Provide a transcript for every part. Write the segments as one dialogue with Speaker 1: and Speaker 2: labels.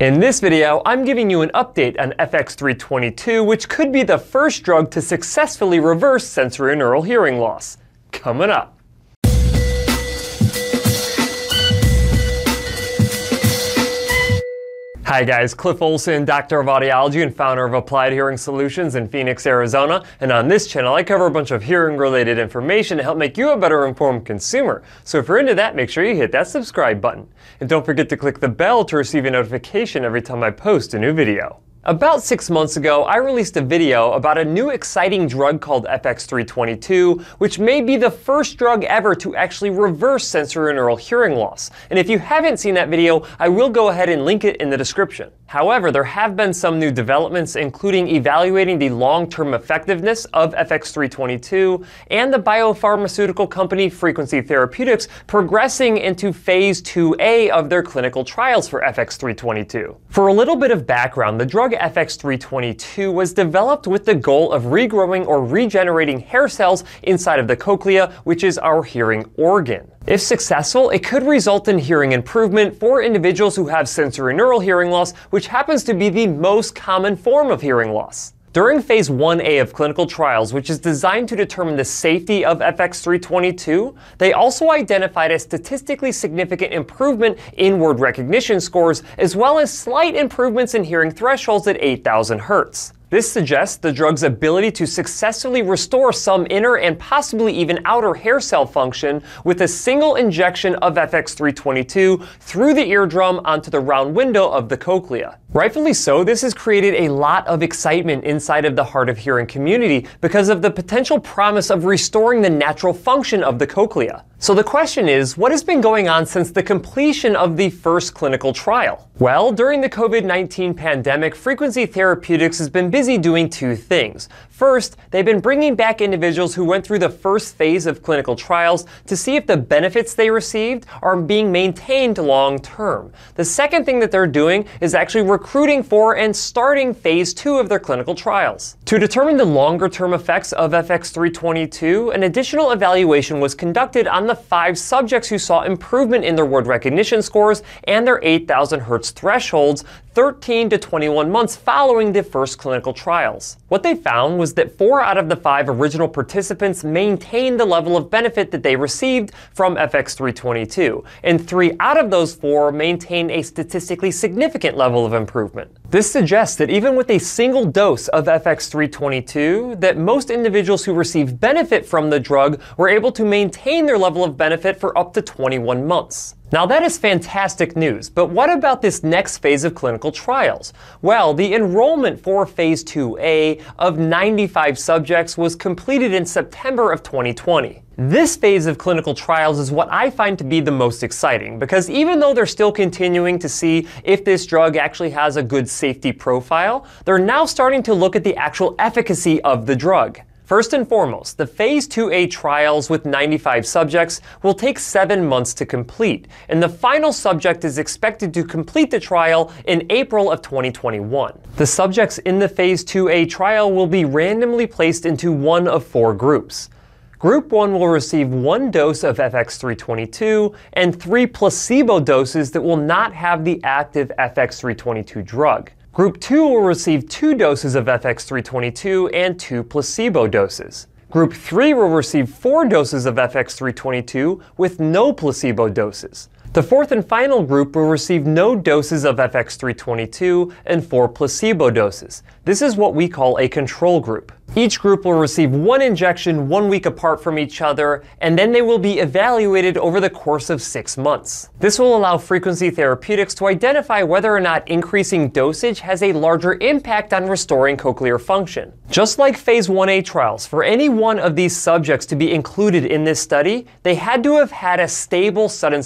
Speaker 1: In this video, I'm giving you an update on FX322, which could be the first drug to successfully reverse sensorineural hearing loss. Coming up. Hi guys, Cliff Olson, Doctor of Audiology and founder of Applied Hearing Solutions in Phoenix, Arizona. And on this channel, I cover a bunch of hearing related information to help make you a better informed consumer. So if you're into that, make sure you hit that subscribe button. And don't forget to click the bell to receive a notification every time I post a new video. About six months ago, I released a video about a new exciting drug called FX322, which may be the first drug ever to actually reverse sensorineural hearing loss. And if you haven't seen that video, I will go ahead and link it in the description. However, there have been some new developments, including evaluating the long-term effectiveness of FX322 and the biopharmaceutical company Frequency Therapeutics progressing into phase 2A of their clinical trials for FX322. For a little bit of background, the drug FX322 was developed with the goal of regrowing or regenerating hair cells inside of the cochlea, which is our hearing organ. If successful, it could result in hearing improvement for individuals who have sensorineural hearing loss, which happens to be the most common form of hearing loss. During phase 1A of clinical trials, which is designed to determine the safety of FX322, they also identified a statistically significant improvement in word recognition scores, as well as slight improvements in hearing thresholds at 8000 Hz. This suggests the drug's ability to successfully restore some inner and possibly even outer hair cell function with a single injection of FX322 through the eardrum onto the round window of the cochlea. Rightfully so, this has created a lot of excitement inside of the hard of hearing community because of the potential promise of restoring the natural function of the cochlea. So the question is, what has been going on since the completion of the first clinical trial? Well, during the COVID-19 pandemic, Frequency Therapeutics has been busy doing two things. First, they've been bringing back individuals who went through the first phase of clinical trials to see if the benefits they received are being maintained long term. The second thing that they're doing is actually recruiting for and starting phase two of their clinical trials. To determine the longer term effects of FX322, an additional evaluation was conducted on the five subjects who saw improvement in their word recognition scores and their 8000 Hz thresholds 13 to 21 months following the first clinical trials. What they found was that four out of the five original participants maintained the level of benefit that they received from FX322, and three out of those four maintained a statistically significant level of improvement. This suggests that even with a single dose of FX322, that most individuals who received benefit from the drug were able to maintain their level of benefit for up to 21 months. Now that is fantastic news, but what about this next phase of clinical trials? Well, the enrollment for phase 2A of 95 subjects was completed in September of 2020. This phase of clinical trials is what I find to be the most exciting because even though they're still continuing to see if this drug actually has a good safety profile, they're now starting to look at the actual efficacy of the drug. First and foremost, the Phase 2A trials with 95 subjects will take seven months to complete, and the final subject is expected to complete the trial in April of 2021. The subjects in the Phase 2A trial will be randomly placed into one of four groups. Group 1 will receive one dose of FX322 and three placebo doses that will not have the active FX322 drug. Group 2 will receive two doses of FX322 and two placebo doses. Group 3 will receive four doses of FX322 with no placebo doses. The fourth and final group will receive no doses of FX322 and four placebo doses. This is what we call a control group. Each group will receive one injection one week apart from each other, and then they will be evaluated over the course of six months. This will allow Frequency Therapeutics to identify whether or not increasing dosage has a larger impact on restoring cochlear function. Just like Phase 1A trials, for any one of these subjects to be included in this study, they had to have had a stable sudden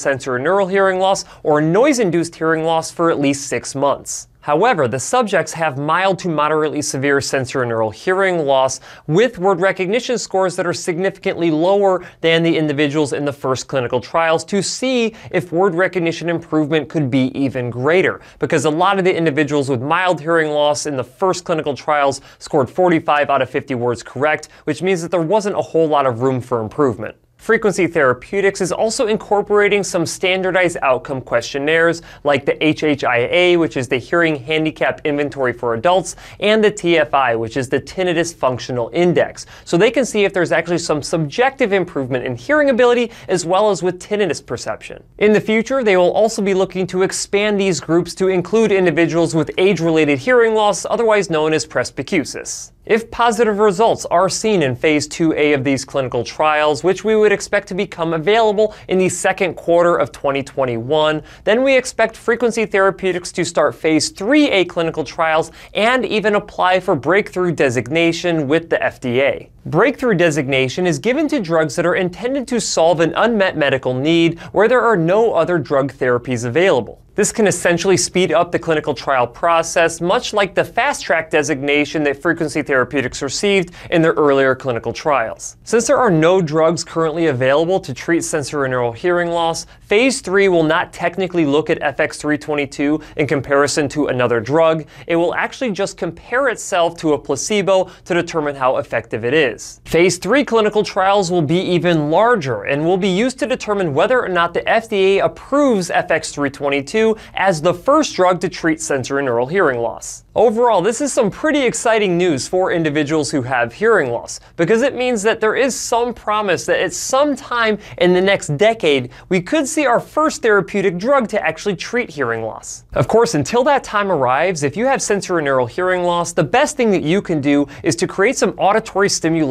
Speaker 1: hearing loss or noise-induced hearing loss for at least six months. However, the subjects have mild to moderately severe sensorineural hearing loss with word recognition scores that are significantly lower than the individuals in the first clinical trials to see if word recognition improvement could be even greater. Because a lot of the individuals with mild hearing loss in the first clinical trials scored 45 out of 50 words correct, which means that there wasn't a whole lot of room for improvement. Frequency Therapeutics is also incorporating some standardized outcome questionnaires like the HHIA, which is the Hearing Handicap Inventory for Adults, and the TFI, which is the Tinnitus Functional Index. So they can see if there's actually some subjective improvement in hearing ability as well as with tinnitus perception. In the future, they will also be looking to expand these groups to include individuals with age-related hearing loss, otherwise known as presbycusis. If positive results are seen in phase 2A of these clinical trials, which we would expect to become available in the second quarter of 2021, then we expect Frequency Therapeutics to start phase 3A clinical trials and even apply for breakthrough designation with the FDA. Breakthrough designation is given to drugs that are intended to solve an unmet medical need where there are no other drug therapies available. This can essentially speed up the clinical trial process, much like the fast track designation that Frequency Therapeutics received in their earlier clinical trials. Since there are no drugs currently available to treat sensorineural hearing loss, phase 3 will not technically look at FX322 in comparison to another drug. It will actually just compare itself to a placebo to determine how effective it is. Phase 3 clinical trials will be even larger and will be used to determine whether or not the FDA approves FX322 as the first drug to treat sensorineural hearing loss. Overall, this is some pretty exciting news for individuals who have hearing loss, because it means that there is some promise that at some time in the next decade, we could see our first therapeutic drug to actually treat hearing loss. Of course, until that time arrives, if you have sensorineural hearing loss, the best thing that you can do is to create some auditory stimulation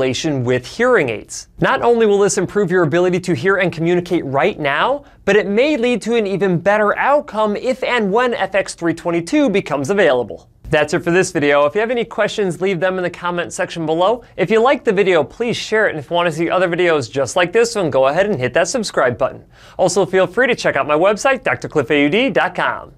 Speaker 1: with hearing aids. Not only will this improve your ability to hear and communicate right now, but it may lead to an even better outcome if and when FX322 becomes available. That's it for this video. If you have any questions, leave them in the comment section below. If you liked the video, please share it. And if you want to see other videos just like this one, go ahead and hit that subscribe button. Also, feel free to check out my website, drcliffaud.com.